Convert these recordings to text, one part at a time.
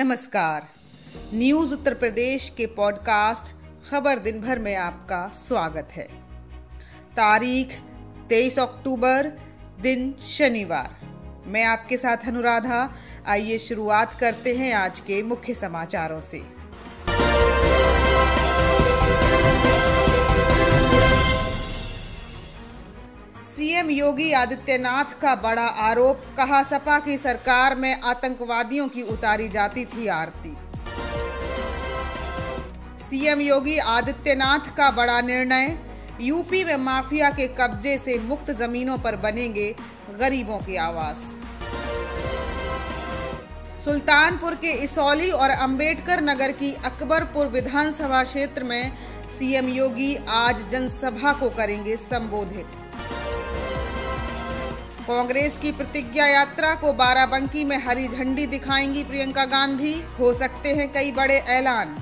नमस्कार। न्यूज़ उत्तर प्रदेश के पॉडकास्ट खबर दिन भर में आपका स्वागत है। तारीख 23 अक्टूबर, दिन शनिवार। मैं आपके साथ अनुराधा। आइए शुरुआत करते हैं आज के मुख्य समाचारों से। सीएम योगी आदित्यनाथ का बड़ा आरोप, कहा सपा की सरकार में आतंकवादियों की उतारी जाती थी आरती। सीएम योगी आदित्यनाथ का बड़ा निर्णय, यूपी में माफिया के कब्जे से मुक्त जमीनों पर बनेंगे गरीबों के आवास सुल्तानपुर के इसौली और अंबेडकर नगर की अकबरपुर विधानसभा क्षेत्र में सीएम योगी आज जनसभा को करेंगे संबोधित। कांग्रेस की प्रतिज्ञा यात्रा को बाराबंकी में हरी झंडी दिखाएँगी प्रियंका गांधी। हो सकते हैं कई बड़े ऐलान।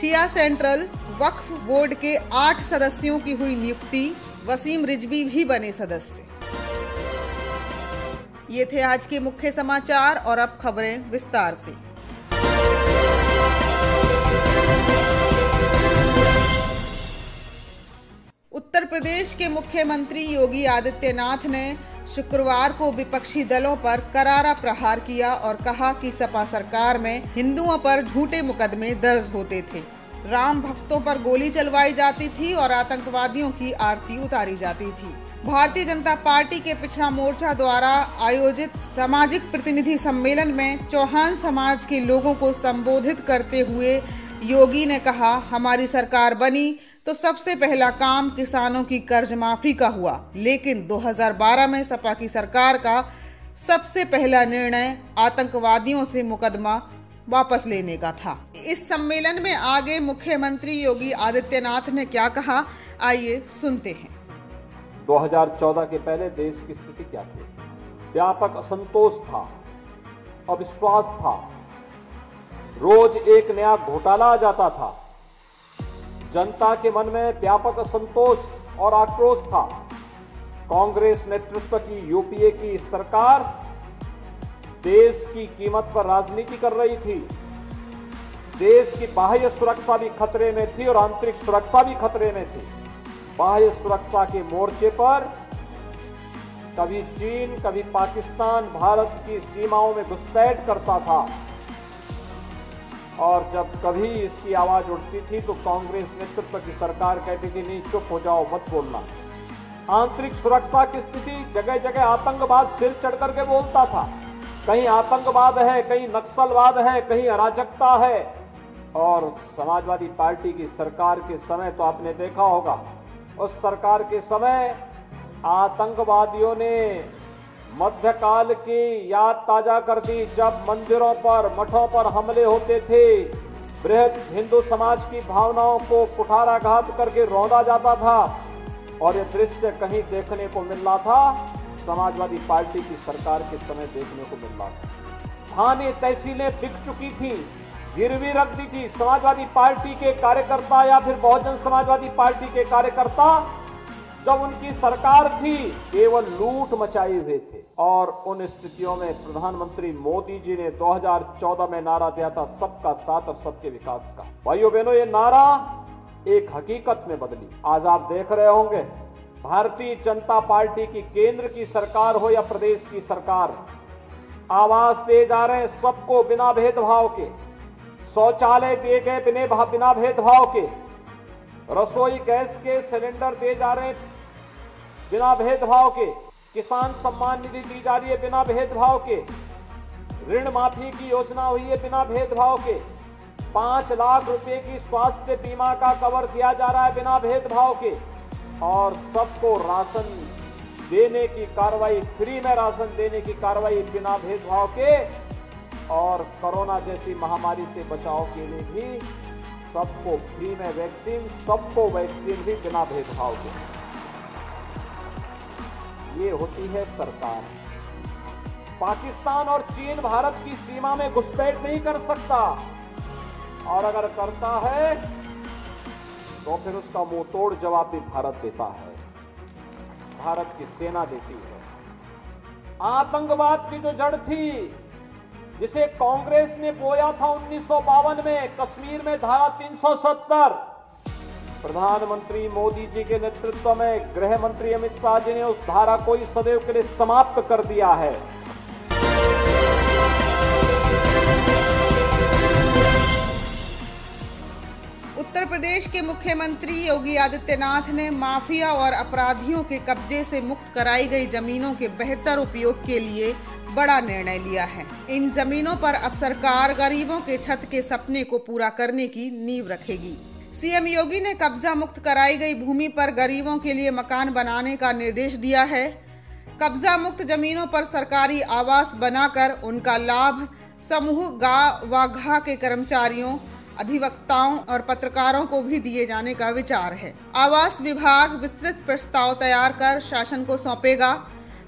शिया सेंट्रल वक्फ बोर्ड के आठ सदस्यों की हुई नियुक्ति, वसीम रिजवी भी बने सदस्य। ये थे आज के मुख्य समाचार और अब खबरें विस्तार से। उत्तर प्रदेश के मुख्यमंत्री योगी आदित्यनाथ ने शुक्रवार को विपक्षी दलों पर करारा प्रहार किया और कहा कि सपा सरकार में हिंदुओं पर झूठे मुकदमे दर्ज होते थे। राम भक्तों पर गोली चलवाई जाती थी और आतंकवादियों की आरती उतारी जाती थी। भारतीय जनता पार्टी के पिछड़ा मोर्चा द्वारा आयोजित सामाजिक प्रतिनिधि सम्मेलन में चौहान समाज के लोगों को संबोधित करते हुए योगी ने कहा, हमारी सरकार बनी तो सबसे पहला काम किसानों की कर्ज माफ़ी का हुआ। लेकिन 2012 में सपा की सरकार का सबसे पहला निर्णय आतंकवादियों से मुकदमा वापस लेने का था। इस सम्मेलन में आगे मुख्यमंत्री योगी आदित्यनाथ ने क्या कहा, आइए सुनते हैं। 2014 के पहले देश की स्थिति क्या थी? व्यापक असंतोष था, अविश्वास था। रोज एक नया घोटाला आ जाता था। जनता के मन में व्यापक असंतोष और आक्रोश था। कांग्रेस नेतृत्व की यूपीए की सरकार देश की कीमत पर राजनीति कर रही थी। देश की बाह्य सुरक्षा भी खतरे में थी और आंतरिक सुरक्षा भी खतरे में थी। बाह्य सुरक्षा के मोर्चे पर कभी चीन, कभी पाकिस्तान भारत की सीमाओं में घुसपैठ करता था। और जब कभी इसकी आवाज़ उठती थी तो कांग्रेस नेतृत्व की सरकार कहती थी, नहीं, चुप हो जाओ, मत बोलना। आंतरिक सुरक्षा की स्थिति जगह जगह आतंकवाद सिर चढ़ करके बोलता था। कहीं आतंकवाद है, कहीं नक्सलवाद है, कहीं अराजकता है। और समाजवादी पार्टी की सरकार के समय तो आपने देखा होगा, उस सरकार के समय आतंकवादियों ने मध्यकाल की याद ताज़ा कर दी जब मंदिरों पर, मठों पर हमले होते थे। बृहद हिंदू समाज की भावनाओं को कुठाराघात करके रौदा जाता था और ये दृश्य कहीं देखने को मिल रहा था। समाजवादी पार्टी की सरकार के समय देखने को मिल रहा था। थाने तहसीलें बिक चुकी थी। गिरवी रख दी थी। समाजवादी पार्टी के कार्यकर्ता या फिर बहुजन समाजवादी पार्टी के कार्यकर्ता जब उनकी सरकार थी, केवल लूट मचाए हुए थे। और उन स्थितियों में प्रधानमंत्री मोदी जी ने 2014 में नारा दिया था सबका साथ और सबके विकास का। भाइयों बहनों, ये नारा एक हकीकत में बदली। आज आप देख रहे होंगे, भारतीय जनता पार्टी की केंद्र की सरकार हो या प्रदेश की सरकार आवास दे जा रहे हैं सबको बिना भेदभाव के। शौचालय दिए गए बिना भेदभाव के। रसोई गैस के सिलेंडर दिए जा रहे हैं बिना भेदभाव के। किसान सम्मान निधि दी जा रही है बिना भेदभाव के। ऋण माफ़ी की योजना हुई है बिना भेदभाव के। पाँच लाख रुपए की स्वास्थ्य बीमा का कवर किया जा रहा है बिना भेदभाव के। और सबको राशन देने की कार्रवाई, फ्री में राशन देने की कार्रवाई बिना भेदभाव के। और कोरोना जैसी महामारी से बचाव के लिए भी सबको फ्री में वैक्सीन, सबको वैक्सीन भी बिना भेदभाव के। ये होती है सरकार। पाकिस्तान और चीन भारत की सीमा में घुसपैठ नहीं कर सकता। और अगर करता है तो फिर उसका मुँह तोड़ जवाब भी भारत देता है। भारत की सेना देती है। आतंकवाद की जो जड़ थी जिसे कांग्रेस ने बोया था उन्नीस सौ बावन में, कश्मीर में धारा 370 प्रधानमंत्री मोदी जी के नेतृत्व में गृह मंत्री अमित शाह जी ने उस धारा को इस सदैव के लिए समाप्त कर दिया है। उत्तर प्रदेश के मुख्यमंत्री योगी आदित्यनाथ ने माफिया और अपराधियों के कब्जे से मुक्त कराई गई जमीनों के बेहतर उपयोग के लिए बड़ा निर्णय लिया है। इन जमीनों पर अब सरकार गरीबों के छत के सपने को पूरा करने की नींव रखेगी। सीएम योगी ने कब्जा मुक्त कराई गई भूमि पर गरीबों के लिए मकान बनाने का निर्देश दिया है। कब्जा मुक्त जमीनों पर सरकारी आवास बनाकर उनका लाभ समूह गा व घा के कर्मचारियों, अधिवक्ताओं और पत्रकारों को भी दिए जाने का विचार है। आवास विभाग विस्तृत प्रस्ताव तैयार कर शासन को सौंपेगा।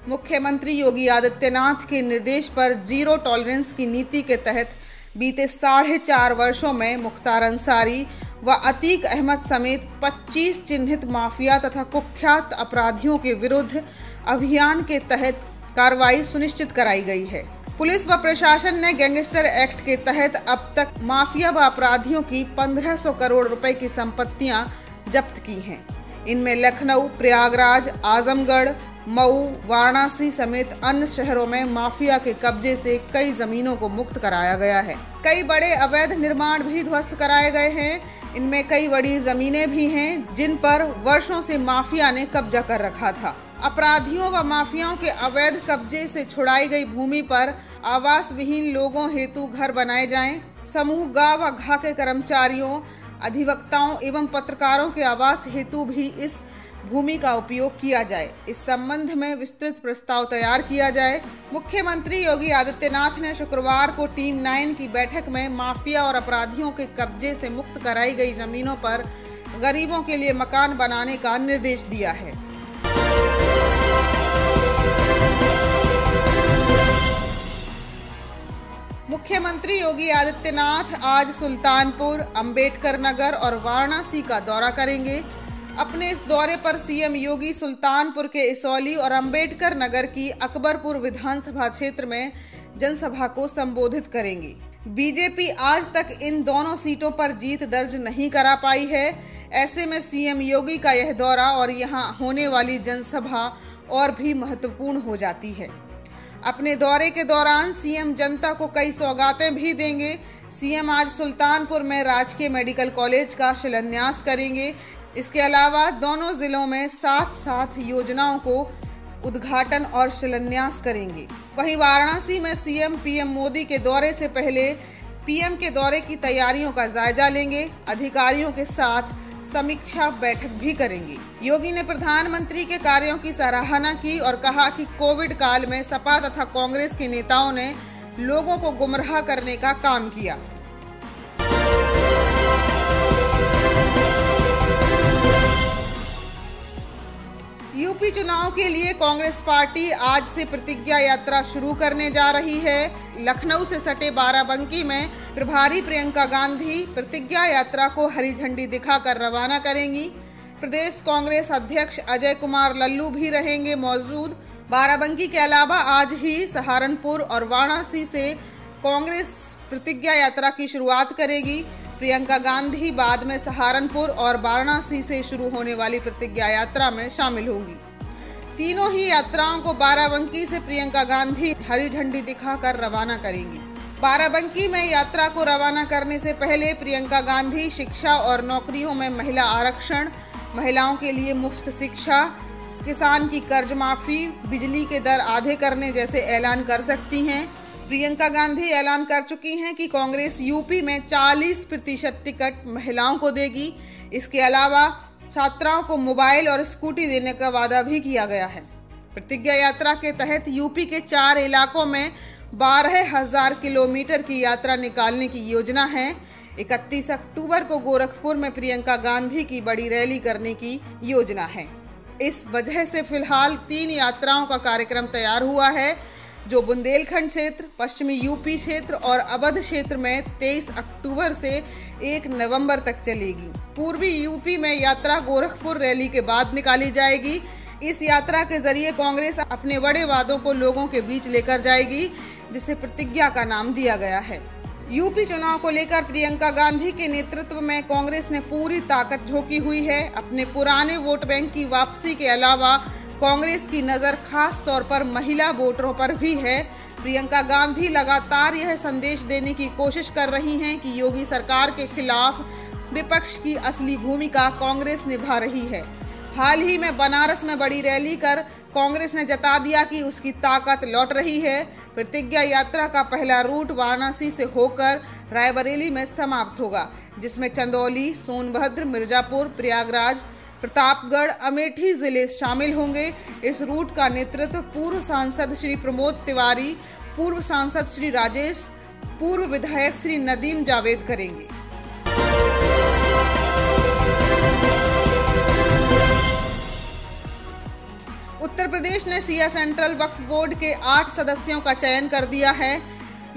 मुख्यमंत्री योगी आदित्यनाथ के निर्देश पर ज़ीरो टॉलरेंस की नीति के तहत बीते साढ़े चार वर्षों में मुख्तार अंसारी व अतीक अहमद समेत 25 चिन्हित माफिया तथा कुख्यात अपराधियों के विरुद्ध अभियान के तहत कार्रवाई सुनिश्चित कराई गई है पुलिस व प्रशासन ने गैंगस्टर एक्ट के तहत अब तक माफिया व अपराधियों की 1500 करोड़ रुपए की संपत्तियाँ जब्त की हैं। इनमें लखनऊ, प्रयागराज, आजमगढ़ मऊ वाराणसी समेत अन्य शहरों में माफिया के कब्जे से कई जमीनों को मुक्त कराया गया है। कई बड़े अवैध निर्माण भी ध्वस्त कराए गए हैं। इनमें कई बड़ी जमीनें भी हैं जिन पर वर्षों से माफिया ने कब्जा कर रखा था। अपराधियों व माफियाओं के अवैध कब्जे से छुड़ाई गई भूमि पर आवास विहीन लोगों हेतु घर बनाए जाएँ, समूह गा व घा के कर्मचारियों अधिवक्ताओं एवं पत्रकारों के आवास हेतु भी इस भूमि का उपयोग किया जाए। इस संबंध में विस्तृत प्रस्ताव तैयार किया जाए। मुख्यमंत्री योगी आदित्यनाथ ने शुक्रवार को टीम नाइन की बैठक में माफिया और अपराधियों के कब्जे से मुक्त कराई गई जमीनों पर गरीबों के लिए मकान बनाने का निर्देश दिया है। मुख्यमंत्री योगी आदित्यनाथ आज सुल्तानपुर, अंबेडकर नगर और वाराणसी का दौरा करेंगे। अपने इस दौरे पर सीएम योगी सुल्तानपुर के इसौली और अंबेडकर नगर की अकबरपुर विधानसभा क्षेत्र में जनसभा को संबोधित करेंगे। बीजेपी आज तक इन दोनों सीटों पर जीत दर्ज नहीं करा पाई है। ऐसे में सीएम योगी का यह दौरा और यहाँ होने वाली जनसभा और भी महत्वपूर्ण हो जाती है। अपने दौरे के दौरान सीएम जनता को कई सौगातें भी देंगे। सीएम आज सुल्तानपुर में राजकीय मेडिकल कॉलेज का शिलान्यास करेंगे। इसके अलावा दोनों जिलों में साथ साथ योजनाओं को उद्घाटन और शिलान्यास करेंगे। वहीं वाराणसी में सीएम पीएम मोदी के दौरे से पहले पीएम के दौरे की तैयारियों का जायजा लेंगे। अधिकारियों के साथ समीक्षा बैठक भी करेंगे। योगी ने प्रधानमंत्री के कार्यों की सराहना की और कहा कि कोविड काल में सपा तथा कांग्रेस के नेताओं ने लोगों को गुमराह करने का काम किया। यूपी चुनाव के लिए कांग्रेस पार्टी आज से प्रतिज्ञा यात्रा शुरू करने जा रही है। लखनऊ से सटे बाराबंकी में प्रभारी प्रियंका गांधी प्रतिज्ञा यात्रा को हरी झंडी दिखाकर रवाना करेंगी। प्रदेश कांग्रेस अध्यक्ष अजय कुमार लल्लू भी रहेंगे मौजूद। बाराबंकी के अलावा आज ही सहारनपुर और वाराणसी से कांग्रेस प्रतिज्ञा यात्रा की शुरुआत करेगी। प्रियंका गांधी बाद में सहारनपुर और वाराणसी से शुरू होने वाली प्रतिज्ञा यात्रा में शामिल होंगी। तीनों ही यात्राओं को बाराबंकी से प्रियंका गांधी हरी झंडी दिखाकर रवाना करेंगी। बाराबंकी में यात्रा को रवाना करने से पहले प्रियंका गांधी शिक्षा और नौकरियों में महिला आरक्षण, महिलाओं के लिए मुफ़्त शिक्षा, किसान की कर्ज माफ़ी बिजली के दर आधे करने जैसे ऐलान कर सकती हैं। प्रियंका गांधी ऐलान कर चुकी हैं कि कांग्रेस यूपी में 40 प्रतिशत टिकट महिलाओं को देगी। इसके अलावा छात्राओं को मोबाइल और स्कूटी देने का वादा भी किया गया है। प्रतिज्ञा यात्रा के तहत यूपी के चार इलाकों में बारह हज़ार किलोमीटर की यात्रा निकालने की योजना है। 31 अक्टूबर को गोरखपुर में प्रियंका गांधी की बड़ी रैली करने की योजना है। इस वजह से फ़िलहाल तीन यात्राओं का कार्यक्रम तैयार हुआ है। जो बुंदेलखंड क्षेत्र, पश्चिमी यूपी क्षेत्र और अवध क्षेत्र में 23 अक्टूबर से 1 नवंबर तक चलेगी। पूर्वी यूपी में यात्रा गोरखपुर रैली के बाद निकाली जाएगी। इस यात्रा के ज़रिए कांग्रेस अपने बड़े वादों को लोगों के बीच लेकर जाएगी, जिसे प्रतिज्ञा का नाम दिया गया है। यूपी चुनाव को लेकर प्रियंका गांधी के नेतृत्व में कांग्रेस ने पूरी ताकत झोंकी हुई है। अपने पुराने वोट बैंक की वापसी के अलावा कांग्रेस की नज़र खास तौर पर महिला वोटरों पर भी है। प्रियंका गांधी लगातार यह संदेश देने की कोशिश कर रही हैं कि योगी सरकार के खिलाफ विपक्ष की असली भूमिका कांग्रेस निभा रही है। हाल ही में बनारस में बड़ी रैली कर कांग्रेस ने जता दिया कि उसकी ताकत लौट रही है। प्रतिज्ञा यात्रा का पहला रूट वाराणसी से होकर रायबरेली में समाप्त होगा, जिसमें चंदौली, सोनभद्र, मिर्जापुर, प्रयागराज प्रतापगढ़, अमेठी ज़िले शामिल होंगे। इस रूट का नेतृत्व पूर्व सांसद श्री प्रमोद तिवारी, पूर्व सांसद श्री राजेश, पूर्व विधायक श्री नदीम जावेद करेंगे। उत्तर प्रदेश ने सिया सेंट्रल वक्फ बोर्ड के आठ सदस्यों का चयन कर दिया है।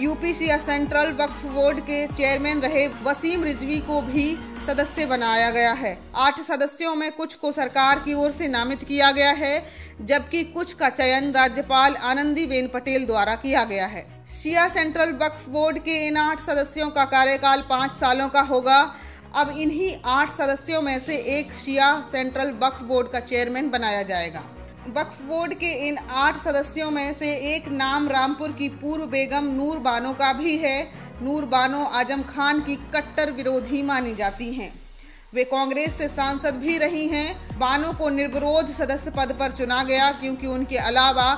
UP Shia Central Waqf Board के चेयरमैन रहे वसीम रिजवी को भी सदस्य बनाया गया है। आठ सदस्यों में कुछ को सरकार की ओर से नामित किया गया है, जबकि कुछ का चयन राज्यपाल आनंदी बेन पटेल द्वारा किया गया है। शिया सेंट्रल वक्फ बोर्ड के इन आठ सदस्यों का कार्यकाल पाँच सालों का होगा। अब इन्हीं आठ सदस्यों में से एक शिया सेंट्रल वक्फ बोर्ड का चेयरमैन बनाया जाएगा। वक्फ बोर्ड के इन आठ सदस्यों में से एक नाम रामपुर की पूर्व बेगम नूर बानो का भी है। नूर बानो आज़म खान की कट्टर विरोधी मानी जाती हैं। वे कांग्रेस से सांसद भी रही हैं। बानो को निर्विरोध सदस्य पद पर चुना गया क्योंकि उनके अलावा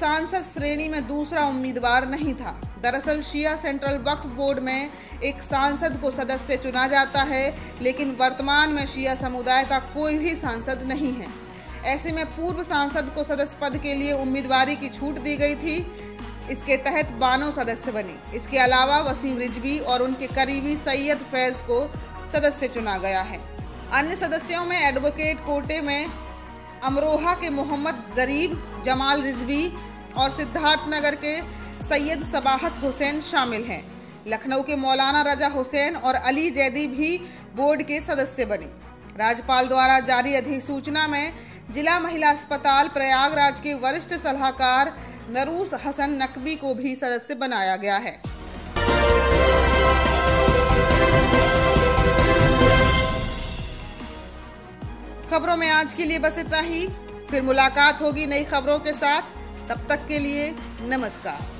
सांसद श्रेणी में दूसरा उम्मीदवार नहीं था। दरअसल शिया सेंट्रल वक्फ बोर्ड में एक सांसद को सदस्य चुना जाता है, लेकिन वर्तमान में शिया समुदाय का कोई भी सांसद नहीं है। ऐसे में पूर्व सांसद को सदस्य पद के लिए उम्मीदवारी की छूट दी गई थी। इसके तहत बानो सदस्य बने। इसके अलावा वसीम रिजवी और उनके करीबी सैयद फैज को सदस्य चुना गया है। अन्य सदस्यों में एडवोकेट कोटे में अमरोहा के मोहम्मद जरीब, जमाल रिजवी और सिद्धार्थनगर के सैयद सबाहत हुसैन शामिल हैं। लखनऊ के मौलाना रजा हुसैन और अली जैदी भी बोर्ड के सदस्य बने। राज्यपाल द्वारा जारी अधिसूचना में जिला महिला अस्पताल प्रयागराज के वरिष्ठ सलाहकार नरूस हसन नकवी को भी सदस्य बनाया गया है। खबरों में आज के लिए बस इतना ही। फिर मुलाकात होगी नई खबरों के साथ। तब तक के लिए नमस्कार।